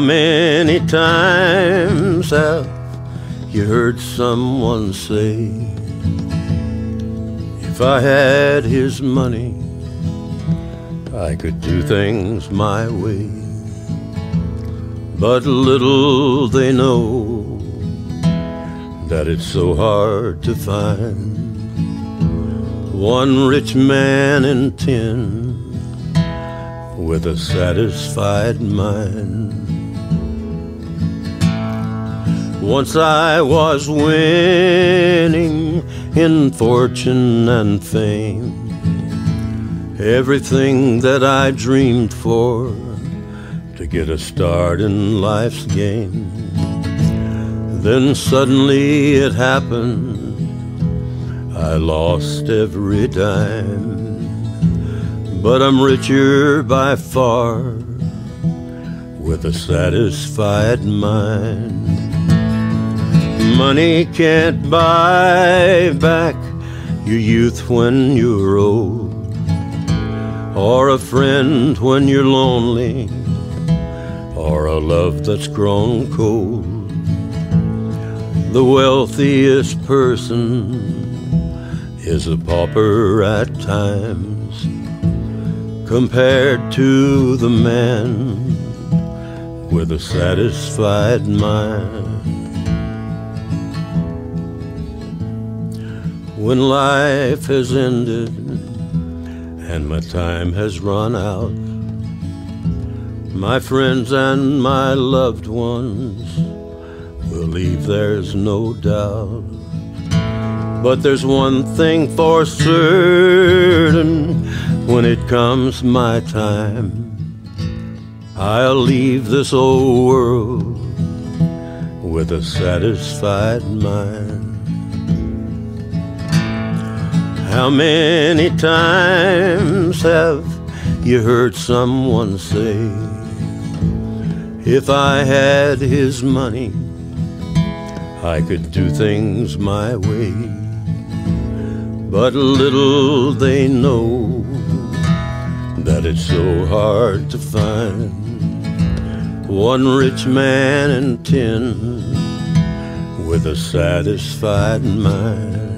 How many times have you heard someone say, If I had his money, I could do things my way? But little they know that it's so hard to find one rich man in ten with a satisfied mind. Once I was winning in fortune and fame, everything that I dreamed for to get a start in life's game. Then suddenly it happened, I lost every dime. But I'm richer by far with a satisfied mind. Money can't buy back your youth when you're old, or a friend when you're lonely, or a love that's grown cold. The wealthiest person is a pauper at times compared to the man with a satisfied mind. When life has ended and my time has run out, my friends and my loved ones will leave, there's no doubt. But there's one thing for certain when it comes my time, I'll leave this old world with a satisfied mind. How many times have you heard someone say, If I had his money, I could do things my way? But little they know that it's so hard to find one rich man in ten with a satisfied mind.